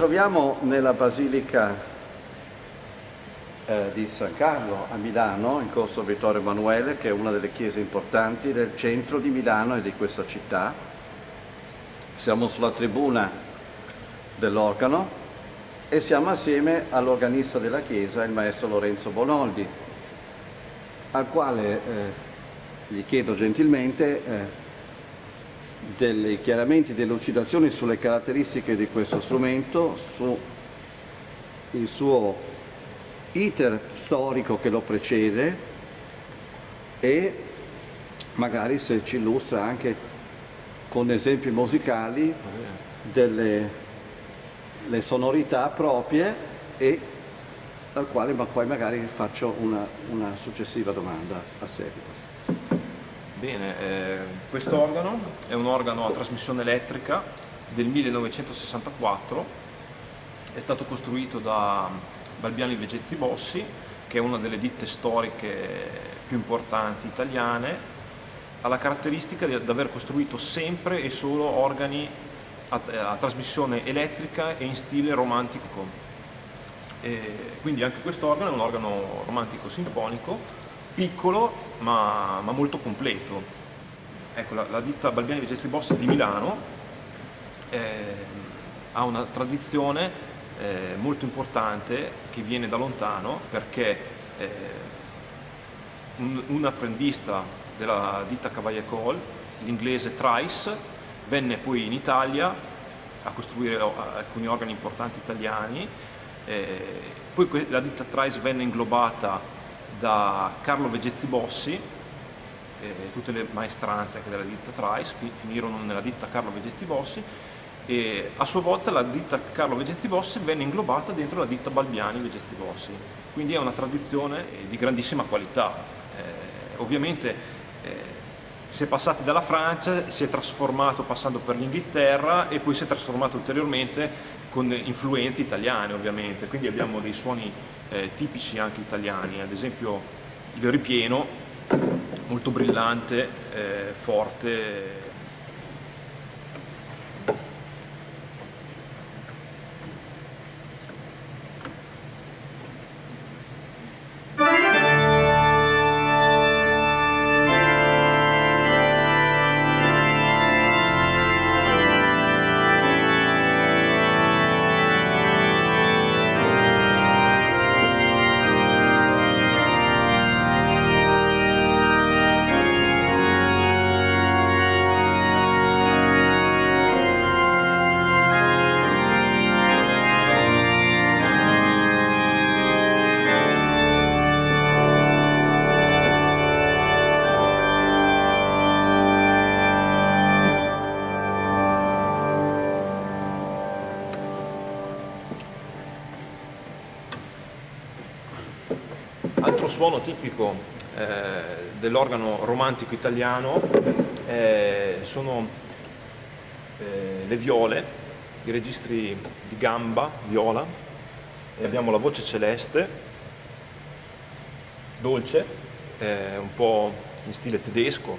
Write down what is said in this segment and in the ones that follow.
Troviamo nella Basilica eh, di San Carlo a Milano, in corso Vittorio Emanuele, che è una delle chiese importanti del centro di Milano e di questa città. Siamo sulla tribuna dell'organo e siamo assieme all'organista della chiesa, il maestro Lorenzo Bonoldi, al quale eh, gli chiedo gentilmente eh, delle lucidazioni sulle caratteristiche di questo strumento, sul suo iter storico che lo precede e magari se ci illustra anche con esempi musicali delle le sonorità proprie e dal quale ma poi magari faccio una, una successiva domanda a seguito. Bene, eh, questo organo è un organo a trasmissione elettrica del 1964, è stato costruito da Balbiani Vegezzi Bossi, che è una delle ditte storiche più importanti italiane, ha la caratteristica di aver costruito sempre e solo organi a, a trasmissione elettrica e in stile romantico. E quindi anche questo organo è un organo romantico sinfonico piccolo ma, ma molto completo. Ecco, la, la ditta Balbiani Vigestri Boss di Milano eh, ha una tradizione eh, molto importante che viene da lontano perché eh, un, un, apprendista della ditta Cavalier Cole, l'inglese Trice, venne poi in Italia a costruire alcuni organi importanti italiani, eh, poi la ditta Trice venne inglobata da Carlo Vegezzi Bossi, eh, tutte le maestranze anche della ditta Trice finirono nella ditta Carlo Vegezzi Bossi e a sua volta la ditta Carlo Vegezzi Bossi venne inglobata dentro la ditta Balbiani Vegezzi Bossi, quindi è una tradizione di grandissima qualità. Eh, ovviamente eh, si è passati dalla Francia, si è trasformato passando per l'Inghilterra e poi si è trasformato ulteriormente con influenze italiane ovviamente, quindi abbiamo dei suoni eh, tipici anche italiani, ad esempio il ripieno molto brillante, eh, forte, suono tipico eh, dell'organo romantico italiano eh, sono eh, le viole, i registri di gamba, viola, e abbiamo la voce celeste, dolce, eh, un po' in stile tedesco,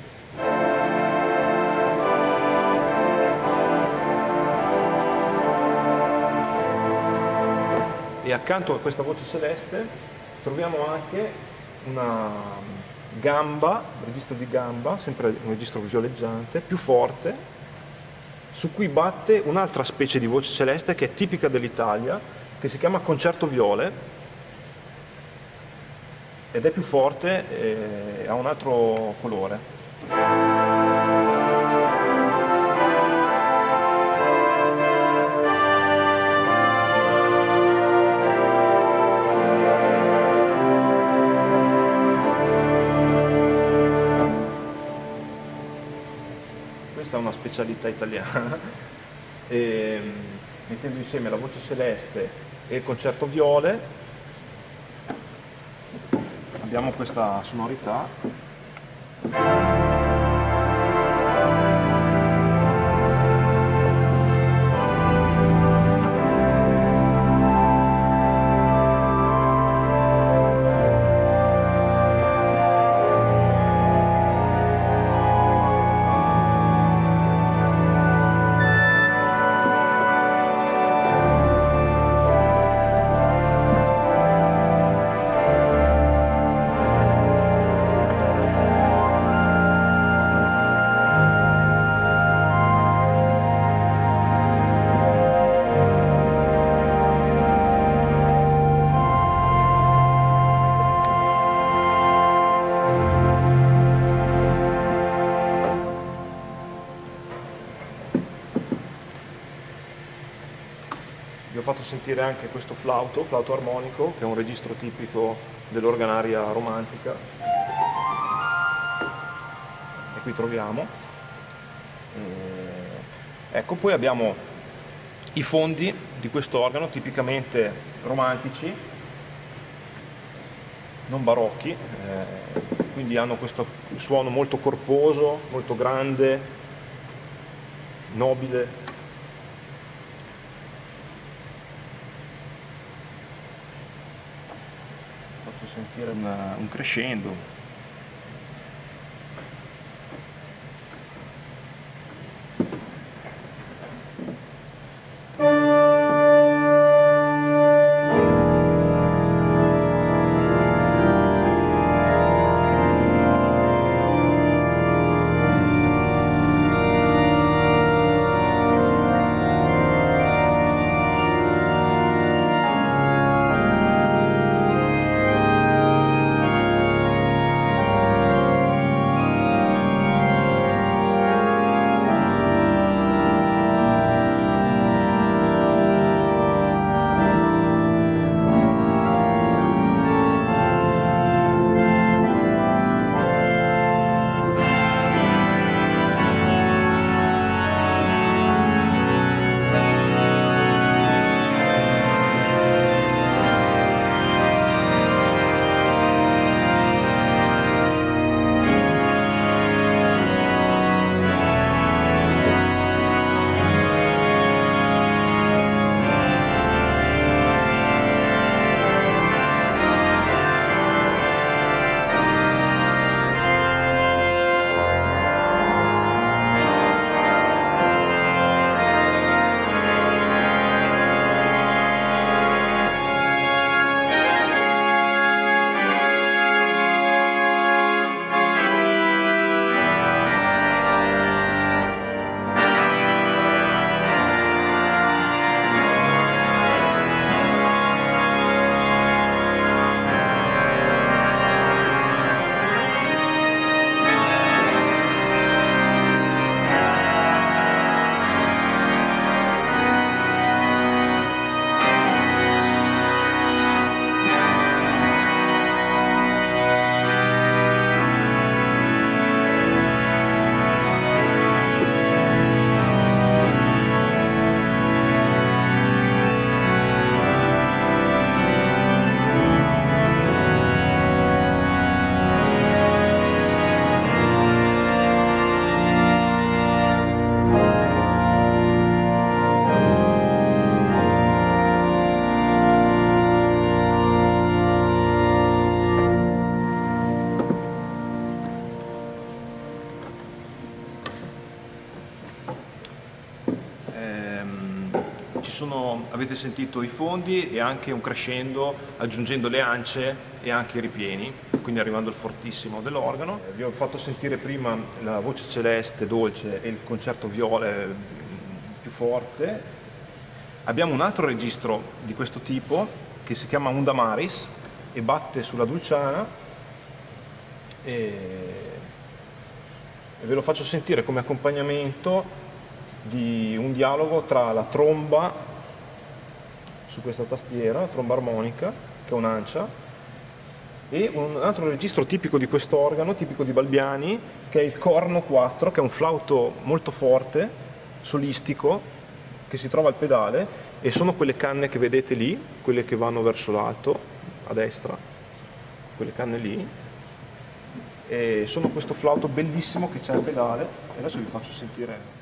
e accanto a questa voce celeste troviamo anche una gamba, un registro di gamba, sempre un registro violeggiante, più forte, su cui batte un'altra specie di voce celeste che è tipica dell'Italia, che si chiama concerto viole, ed è più forte e ha un altro colore. Specialità italiana, e, mettendo insieme la voce celeste e il concerto viole abbiamo questa sonorità. Ho fatto sentire anche questo flauto, flauto armonico, che è un registro tipico dell'organaria romantica. E qui troviamo. Eh, ecco, poi abbiamo i fondi di questo organo, tipicamente romantici, non barocchi, eh, quindi hanno questo suono molto corposo, molto grande, nobile. Faccio sentire una, un crescendo. Avete sentito i fondi e anche un crescendo aggiungendo le ance e anche i ripieni, quindi arrivando al fortissimo dell'organo. Eh, vi ho fatto sentire prima la voce celeste, dolce e il concerto viola eh, più forte. Abbiamo un altro registro di questo tipo che si chiama Unda Maris e batte sulla dulciana e ve lo faccio sentire come accompagnamento di un dialogo tra la tromba su questa tastiera, tromba armonica, che è un'ancia, e un altro registro tipico di questo organo, tipico di Balbiani, che è il corno 4, che è un flauto molto forte, solistico, che si trova al pedale, e sono quelle canne che vedete lì, quelle che vanno verso l'alto, a destra, quelle canne lì, e sono questo flauto bellissimo che c'è al pedale, e adesso vi faccio sentire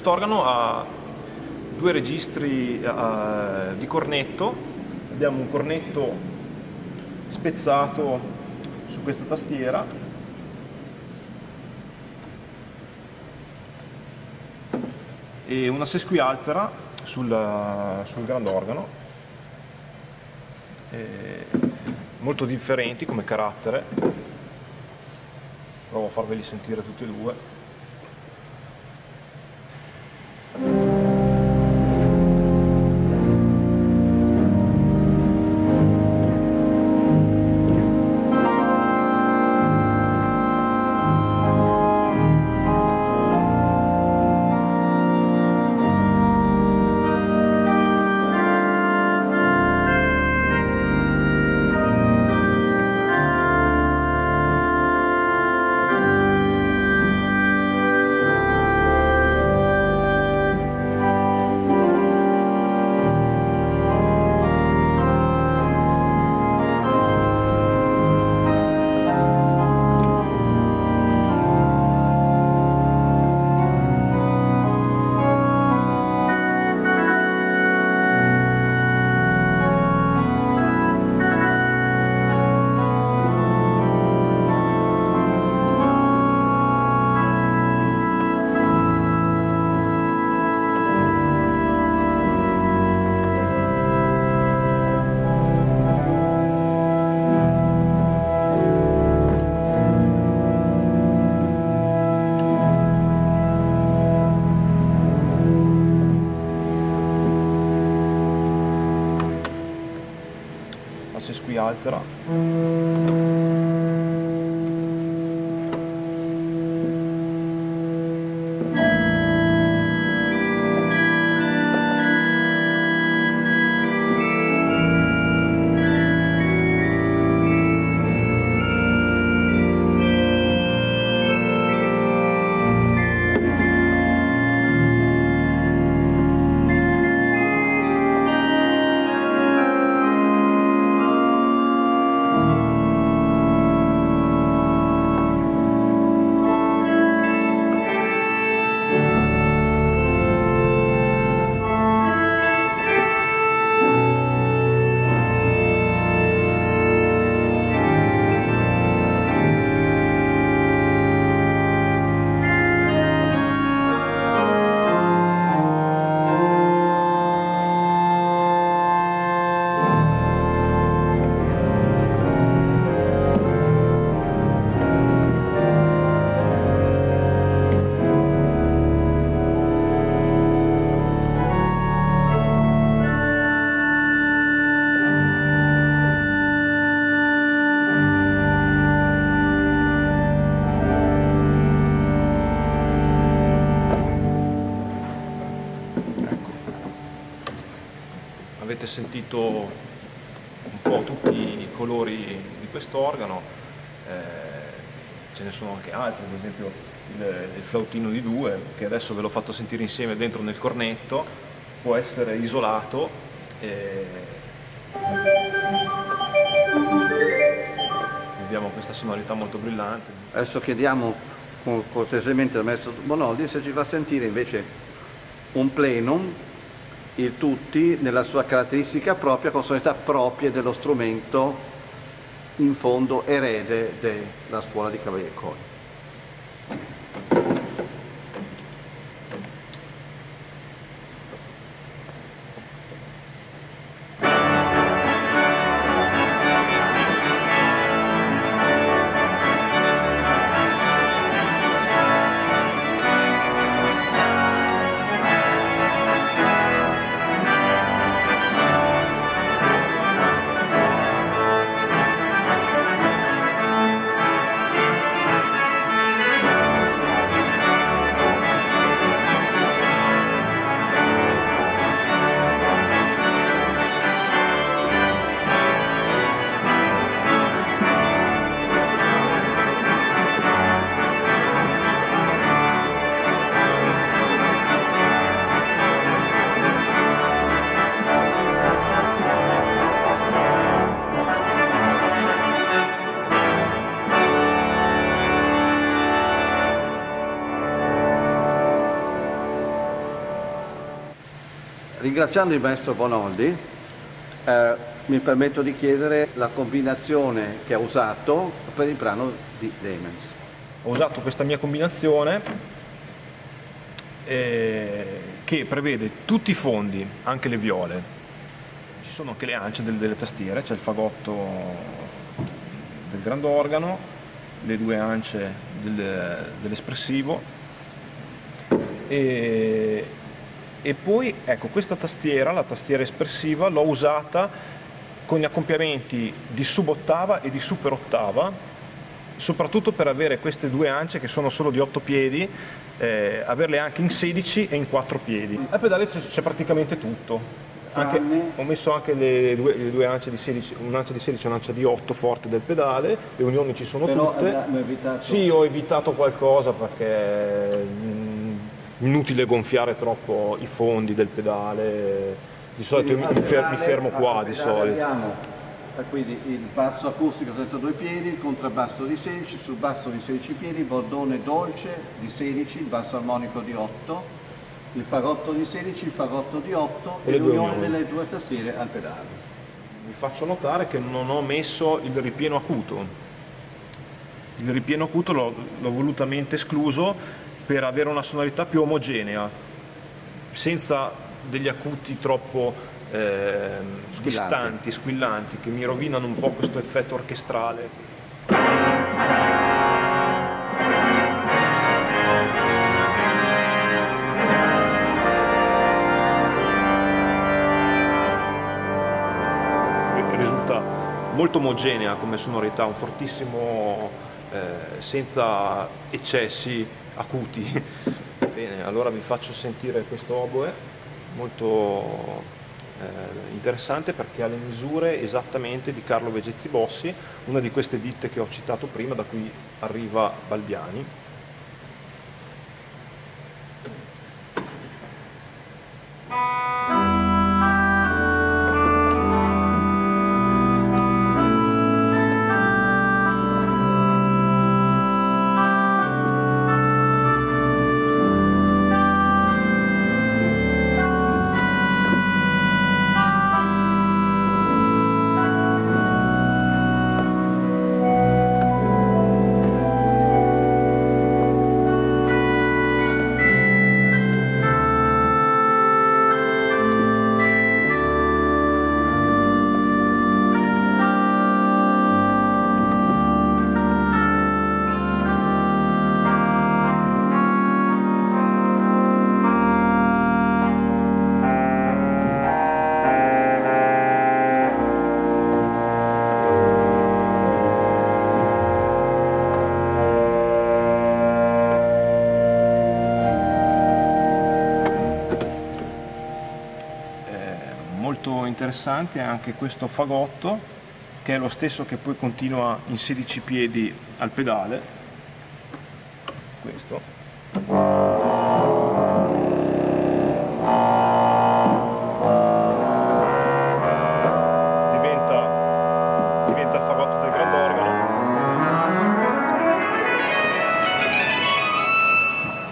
quest'organo ha due registri uh, di cornetto, abbiamo un cornetto spezzato su questa tastiera. E una sesquialtera sul, sul grandorgano eh, molto differenti come carattere. Provo a farveli sentire tutti e due altera avete sentito un po' tutti i colori di quest'organo, eh, ce ne sono anche altri, ad esempio il, il, flautino di due, che adesso ve l'ho fatto sentire insieme dentro nel cornetto, può essere isolato. Eh, vediamo questa sonorità molto brillante. Adesso chiediamo cortesemente al maestro Bonoldi se ci fa sentire invece un plenum il tutti nella sua caratteristica propria, con sonorità proprie dello strumento in fondo erede della scuola di Cavalier Coy. Ringraziando il maestro Bonoldi, eh, mi permetto di chiedere la combinazione che ha usato per il brano di Demens. Ho usato questa mia combinazione eh, che prevede tutti i fondi, anche le viole. Ci sono anche le ance delle, delle tastiere, c'è il fagotto del grandorgano, le due ance del, dell'espressivo e, e poi ecco questa tastiera, la tastiera espressiva, l'ho usata con gli accoppiamenti di subottava e di superottava, soprattutto per avere queste due ance che sono solo di 8 piedi, eh, averle anche in 16 e in 4 piedi. Al pedale c'è praticamente tutto. Anche, ho messo anche le due, le due ance di 16, un'ancia di 16 e un'ancia di 8 forte del pedale, le unioni ci sono Però tutte. Sì, ho evitato qualcosa perché inutile gonfiare troppo i fondi del pedale, di solito mi, pedale, mi, fermo qua di solito. Abbiamo quindi il basso acustico senza due piedi, il contrabbasso di 16, sul basso di 16 piedi, bordone dolce di 16, il basso armonico di 8, il fagotto di 16, il fagotto di 8 e, e l'unione delle due tastiere al pedale. Vi faccio notare che non ho messo il ripieno acuto. Il ripieno acuto l'ho volutamente escluso per avere una sonorità più omogenea, senza degli acuti troppo eh, distanti, squillanti, che mi rovinano un po' questo effetto orchestrale. Risulta molto omogenea come sonorità, un fortissimo eh, senza eccessi acuti. Bene, allora vi faccio sentire questo oboe molto eh, interessante perché ha le misure esattamente di Carlo Vegezzi Bossi, una di queste ditte che ho citato prima, da cui arriva Balbiani. Interessante anche questo fagotto che è lo stesso che poi continua in 16 piedi al pedale. Questo. Diventa, diventa il fagotto del grandorgano.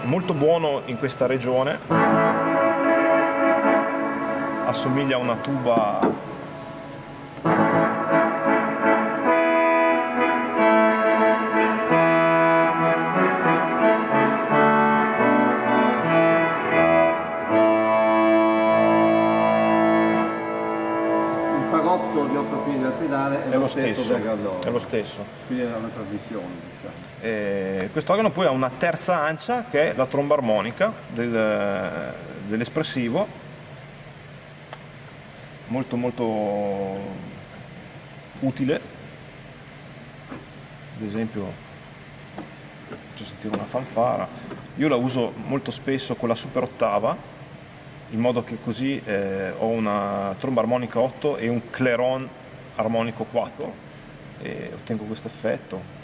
Molto buono in questa regione assomiglia a una tuba Il fagotto di 8 piedi al pedale è, è lo stesso, stesso è lo stesso. Quindi è una trasmissione. Diciamo. Eh, quest'organo poi ha una terza ancia che è la tromba armonica del, dell'espressivo molto molto utile. Ad esempio faccio sentire una fanfara. Io la uso molto spesso con la super ottava in modo che così eh, ho una tromba armonica 8 e un clairon armonico 4 e ottengo questo effetto